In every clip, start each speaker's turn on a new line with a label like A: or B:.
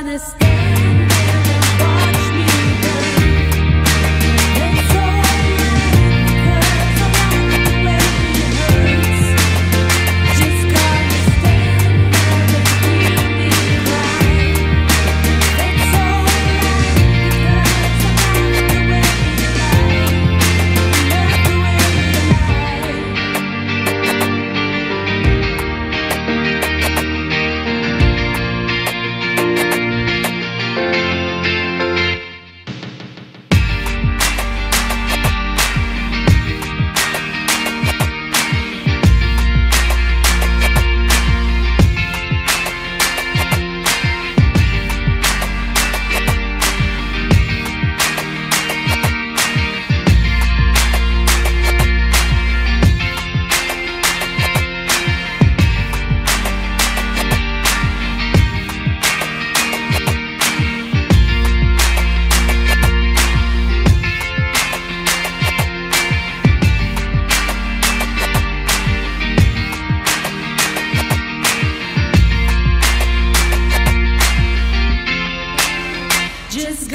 A: gonna stay.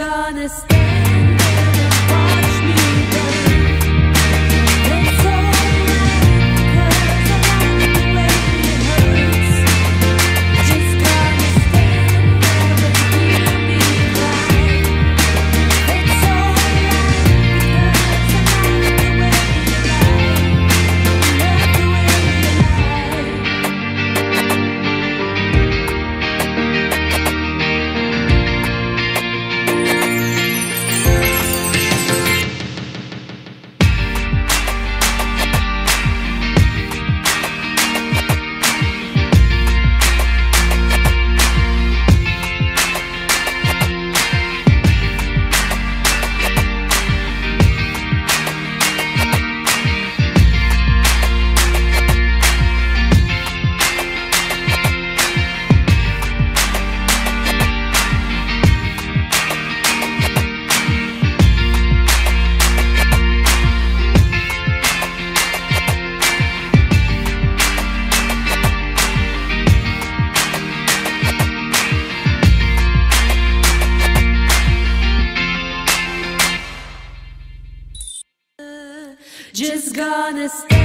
A: Gonna stand Just gonna stay.